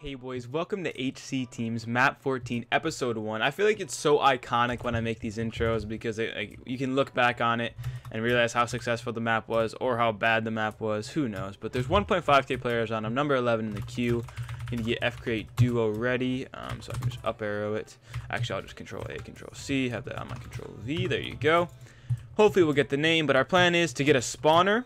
Hey boys, welcome to HC Teams Map 14 Episode 1. I feel like it's so iconic when I make these intros because it, like, you can look back on it and realize how successful the map was or how bad the map was, who knows. But there's 1.5k players on, I'm number 11 in the queue. Need to get F-Crate Duo ready, um, so I can just up arrow it. Actually, I'll just Control A, Control C, have that on my Control V, there you go. Hopefully we'll get the name, but our plan is to get a spawner,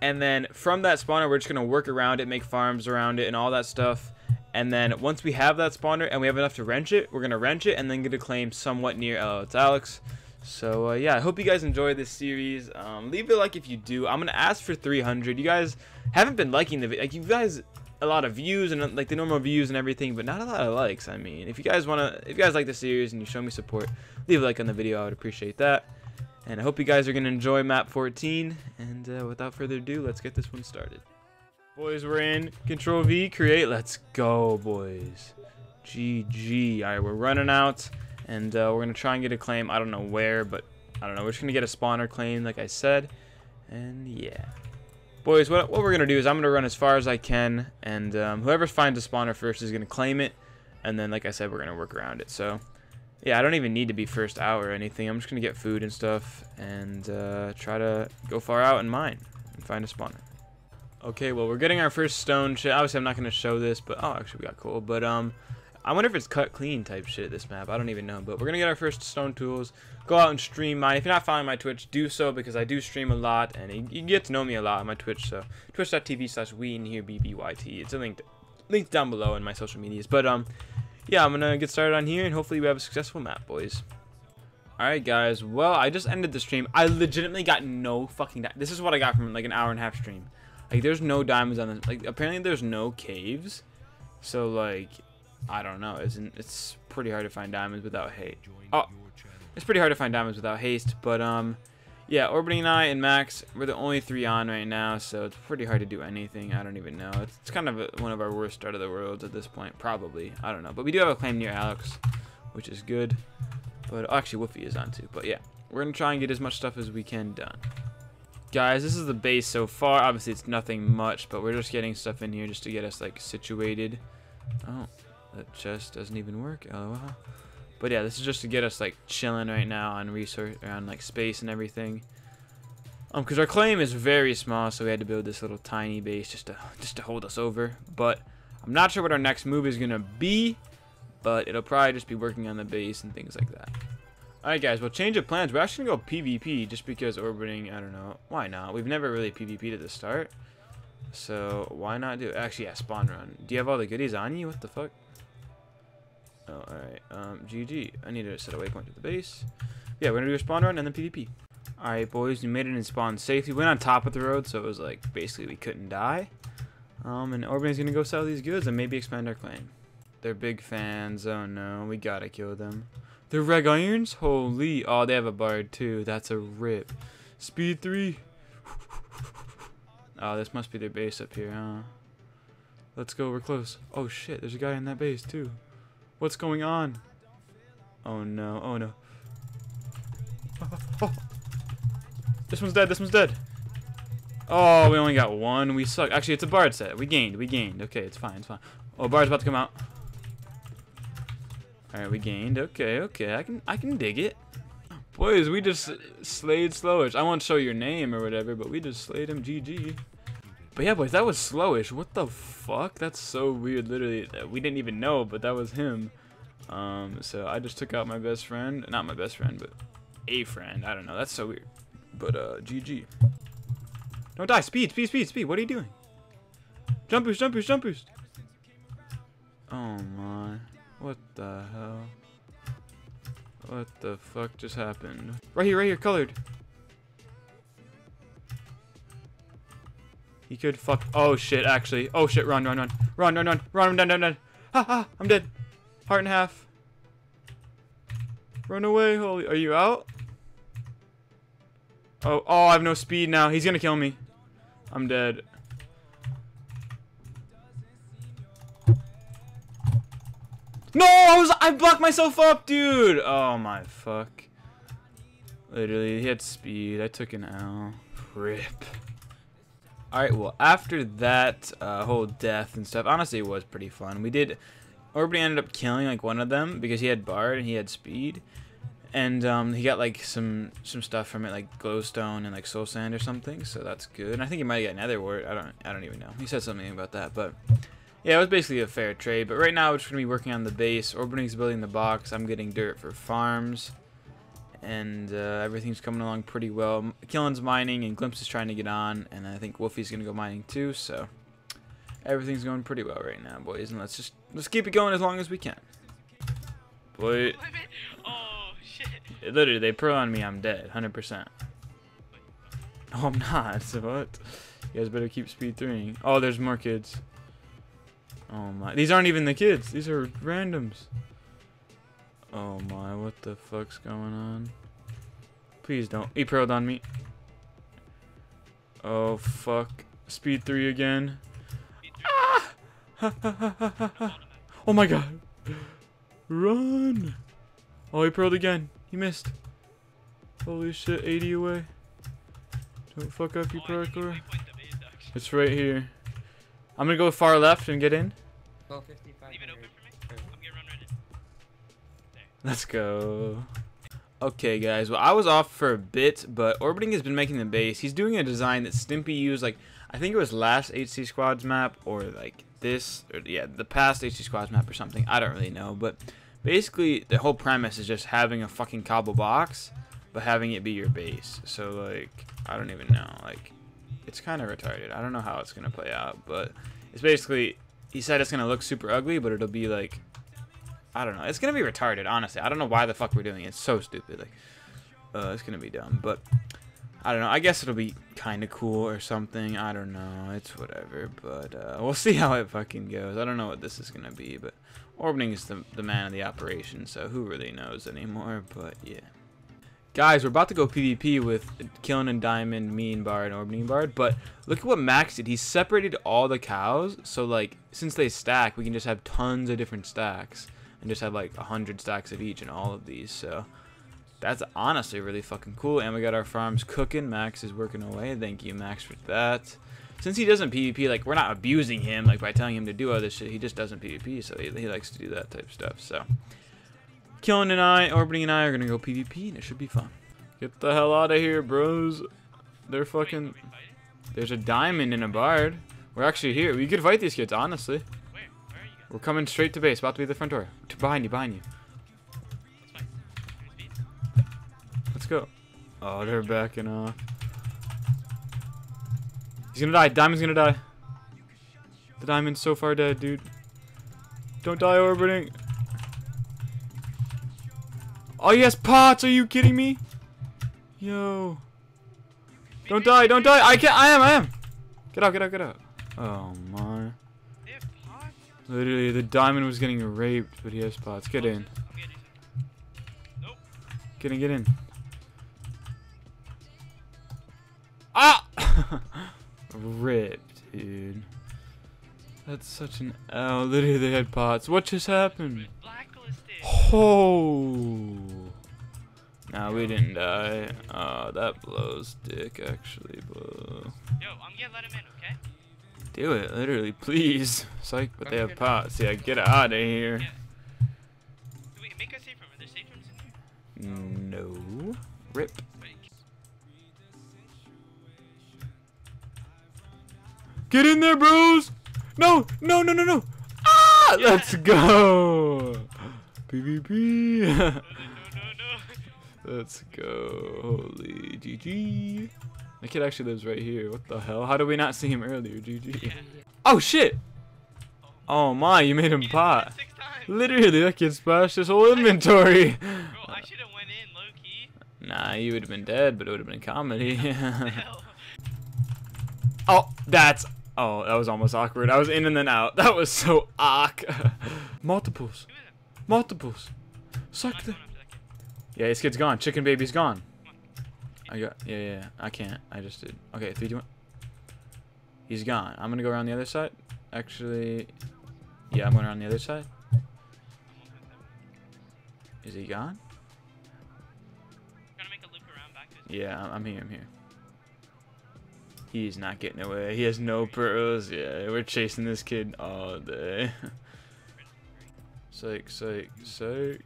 and then from that spawner, we're just going to work around it, make farms around it, and all that stuff and then once we have that spawner and we have enough to wrench it, we're going to wrench it and then get a claim somewhat near LO. It's Alex. So uh, yeah, I hope you guys enjoy this series. Um, leave a like if you do. I'm going to ask for 300. You guys haven't been liking the video. Like you guys a lot of views and like the normal views and everything, but not a lot of likes. I mean, if you guys want to, if you guys like the series and you show me support, leave a like on the video. I would appreciate that. And I hope you guys are going to enjoy map 14. And uh, without further ado, let's get this one started. Boys, we're in. Control V, create. Let's go, boys. GG. All right, we're running out, and uh, we're going to try and get a claim. I don't know where, but I don't know. We're just going to get a spawner claim, like I said. And yeah. Boys, what, what we're going to do is I'm going to run as far as I can, and um, whoever finds a spawner first is going to claim it. And then, like I said, we're going to work around it. So, yeah, I don't even need to be first out or anything. I'm just going to get food and stuff and uh, try to go far out and mine and find a spawner. Okay, well, we're getting our first stone shit. Obviously, I'm not going to show this, but... Oh, actually, we got coal. But, um... I wonder if it's cut clean type shit, this map. I don't even know. But we're going to get our first stone tools. Go out and stream mine. If you're not following my Twitch, do so because I do stream a lot. And you, get to know me a lot on my Twitch. So, twitch.tv slash we here BBYT. It's a link, linked down below in my social medias. But, um... Yeah, I'm going to get started on here. And hopefully we have a successful map, boys. Alright guys, well I just ended the stream. I legitimately got no fucking This is what I got from like an hour and a half stream. Like, there's no diamonds on this. Like, apparently there's no caves. So, like, I don't know. It's, it's pretty hard to find diamonds without haste. Oh, it's pretty hard to find diamonds without haste. But, um, yeah, Orbiting and I and Max, we're the only three on right now. So, it's pretty hard to do anything. I don't even know. It's, it's kind of a, one of our worst start of the worlds at this point. Probably. I don't know. But we do have a claim near Alex, which is good. But, actually, Woofy is on too. But, yeah, we're going to try and get as much stuff as we can done guys this is the base so far. Obviously it's nothing much but we're just getting stuff in here just to get us like situated. Oh that chest doesn't even work. Lol. But yeah this is just to get us like chilling right now on resource around like space and everything. Um because our claim is very small so we had to build this little tiny base just to just to hold us over. But i'm not sure what our next move is gonna be but it'll probably just be working on the base and things like that Alright guys, well change of plans. We're actually going to go PvP just because orbiting, I don't know. Why not? We've never really PvP'd at the start. So why not do Actually, yeah, spawn run. Do you have all the goodies on you? What the fuck? Oh, alright. Um, GG. I need to set a waypoint to the base. Yeah, we're going to do a spawn run and then PvP. Alright boys, we made it in spawn safely. We went on top of the road, so it was like basically we couldn't die. Um, and Orbiting's going to go sell these goods and maybe expand our claim. They're big fans. Oh no, we gotta kill them. They're reg irons? Holy. Oh, they have a bard too. That's a rip. Speed 3. oh, this must be their base up here, huh? Let's go. We're close. Oh, shit. There's a guy in that base too. What's going on? Oh, no. Oh, no. Oh. This one's dead. This one's dead. Oh, we only got one. We suck. Actually, it's a bard set. We gained. We gained. Okay, it's fine. It's fine. Oh, bard's about to come out. Alright, we gained. Okay, okay. I can I can dig it. Boys, we just slayed Slowish. I won't show your name or whatever, but we just slayed him GG. But yeah, boys, that was Slowish. What the fuck? That's so weird. Literally, we didn't even know, but that was him. Um, so I just took out my best friend. Not my best friend, but a friend. I don't know. That's so weird. But, uh, GG. Don't die. Speed, speed, speed, speed. What are you doing? Jump boost, jump boost, jump boost. Oh, my. What the hell? What the fuck just happened? Right here, right here, colored. He could fuck. Oh shit, actually. Oh shit, run, run, run. Run, run, run. Run, I'm done, done, done. Ha ha, I'm dead. Heart in half. Run away, holy. Are you out? Oh, oh, I have no speed now. He's gonna kill me. I'm dead. No, I was I blocked myself up, dude. Oh my fuck. Literally, he had speed. I took an L. Rip. Alright, well, after that uh, whole death and stuff, honestly, it was pretty fun. We did... Orby ended up killing, like, one of them because he had Bard and he had Speed. And um, he got, like, some some stuff from it, like Glowstone and, like, Soul Sand or something, so that's good. And I think he might have got Nether Wart. I don't, I don't even know. He said something about that, but... Yeah, it was basically a fair trade, but right now we're just going to be working on the base. Orbiting's building the box. I'm getting dirt for farms and uh, everything's coming along pretty well. Killen's mining, and Glimpse is trying to get on, and I think Wolfie's gonna go mining too. So everything's going pretty well right now, boys. And let's just let's keep it going as long as we can. Boy, oh shit! Literally, they pro on me. I'm dead, 100%. Oh, I'm not. So what? You guys better keep speed three. Oh, there's more kids. Oh my! These aren't even the kids. These are randoms. Oh my, what the fuck's going on? Please don't. He proed on me. Oh fuck. Speed 3 again. Ah! oh my god. Run! Oh, he proed again. He missed. Holy shit, 80 away. Don't fuck up, you Oh, parkour. might point the base, actually. It's right here. I'm gonna go far left and get in. Well, 55. Leave it open for me. I'm gonna run right in. Let's go. Okay, guys. Well, I was off for a bit, but Orbiting has been making the base. He's doing a design that Stimpy used, like, I think it was last HC Squads map, or, like, this, or, yeah, the past HC Squads map or something. I don't really know, but basically, the whole premise is just having a fucking cobble box, but having it be your base. So, like, I don't even know. Like, it's kind of retarded. I don't know how it's going to play out, but it's basically, he said it's going to look super ugly, but it'll be, like, I don't know. It's gonna be retarded, honestly. I don't know why the fuck we're doing it. It's so stupid. Like, uh, it's gonna be dumb. But I don't know. I guess it'll be kind of cool or something. I don't know. It's whatever. But uh, we'll see how it fucking goes. I don't know what this is gonna be. But Orbiting is the the man of the operation, so who really knows anymore? But yeah. Guys, we're about to go PvP with Killing and Diamond, me and Bard, and Orbiting Bard, but look at what Max did. He separated all the cows, so like, since they stack, we can just have tons of different stacks and just have like a hundred stacks of each in all of these. So that's honestly really fucking cool. And we got our farms cooking. Max is working away. Thank you, Max, for that. Since he doesn't PvP, like we're not abusing him like by telling him to do all this shit. He just doesn't PvP, so he, he likes to do that type stuff. So Killing and I, Orbiting and I are gonna go PvP, and it should be fun. Get the hell out of here, bros. They're fucking. There's a diamond in a bard. We're actually here. We could fight these kids, honestly. We're coming straight to base. About to be the front door. To behind you, behind you. Let's go. Oh, they're backing off. He's gonna die. Diamond's gonna die. The diamond's so far dead, dude. Don't die orbiting. Oh, he has pots. Are you kidding me? Yo. Don't die. Don't die. I can't. I am. I am. Get out. Get out. Get out. Oh, my. They have pots? Literally, the diamond was getting raped, but he has pots. Get in. I'm gonna. Nope. Get in, get in. Ah! Ripped, dude. That's such an L. Literally, they had pots. What just happened? Oh. Nah, we didn't die. Oh, that blows dick, actually, bro. Yo, I'm gonna let him in, okay? Do it, literally, please. Psych, but they Don't have get out. pots. Yeah, get out of here. Yeah. Wait, make a safe room. Are there safe rooms in here? No. Rip. Get in there, bros! No, no, no, no, no! Ah! Yeah. Let's go! PvP! Let's go. Holy GG. The kid actually lives right here. What the hell? How did we not see him earlier? GG. Oh, shit! Oh my, you made him pot. Literally, that kid splashed his whole inventory. Bro, I should have went in low key. Nah, you would have been dead, but it would have been comedy. Oh, that's. Oh, that was almost awkward. I was in and then out. That was so awk. Multiples. Multiples. Suck the. Yeah, this kid's gone. Chicken baby's gone. I got. Yeah, yeah, yeah. I can't. I just did. Okay, three, two, one. He's gone. I'm gonna go around the other side. Actually, yeah, I'm going around the other side. Is he gone? Gotta make a loop around back to his Yeah, I'm- I'm here. I'm here. He's not getting away. He has no pearls. Yeah, we're chasing this kid all day. psych, psych, psych.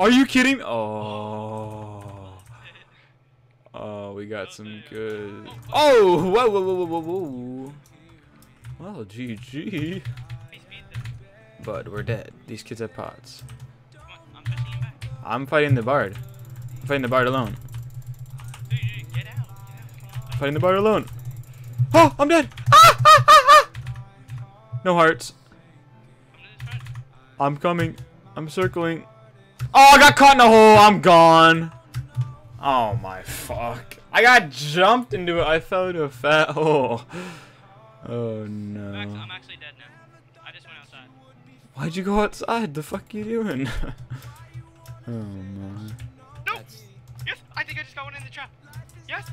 Are you kidding? Oh. Oh, we got some good. Oh, whoa, whoa, whoa, whoa, whoa. Well, GG. But we're dead. These kids have pots. I'm. I'm fighting the bard. I'm fighting the bard alone. On. Fighting the bard alone. Oh, I'm dead. Ah, ah, ah. No hearts. I'm coming. I'm circling. Oh, I got caught in a hole. I'm gone. Oh my fuck. I got jumped into it. I fell into a fat hole. Oh I'm, no. I'm actually dead now. I just went outside. Why'd you go outside? The fuck you doing? oh my. No! Yes! I think I just got one in the trap. Yes!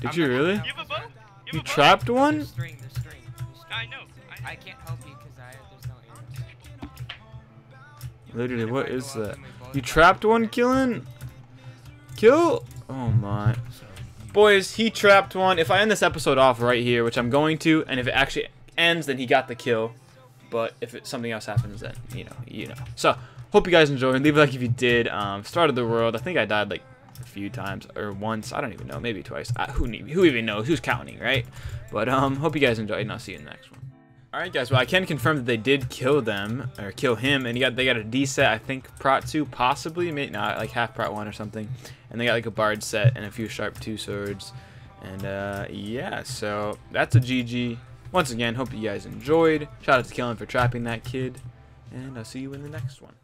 Did I'm you really? You have a? You have You a trapped one? There's string, there's string. there's string. I know. I, I can't help you because I there's no arrows. Literally, what I is that? and we both You trapped one, killing? Kill? Oh my. Boys, he trapped one. If I end this episode off right here, which I'm going to, and if it actually ends, then he got the kill. But if it, something else happens, then, you know, you know. So, hope you guys enjoyed. Leave a like if you did. Um, started the world. I think I died like a few times or once. I don't even know. Maybe twice. Uh, who, who even knows? Who's counting, right? But um, hope you guys enjoyed, and I'll see you in the next one. Alright guys, well I can confirm that they did kill them, or kill him, and he got they got a D set, I think Prot 2, possibly, maybe not, like half Prot 1 or something. And they got like a Bard set and a few Sharp 2 swords. And uh, yeah, so that's a GG. Once again, hope you guys enjoyed. Shout out to Kellen for trapping that kid. And I'll see you in the next one.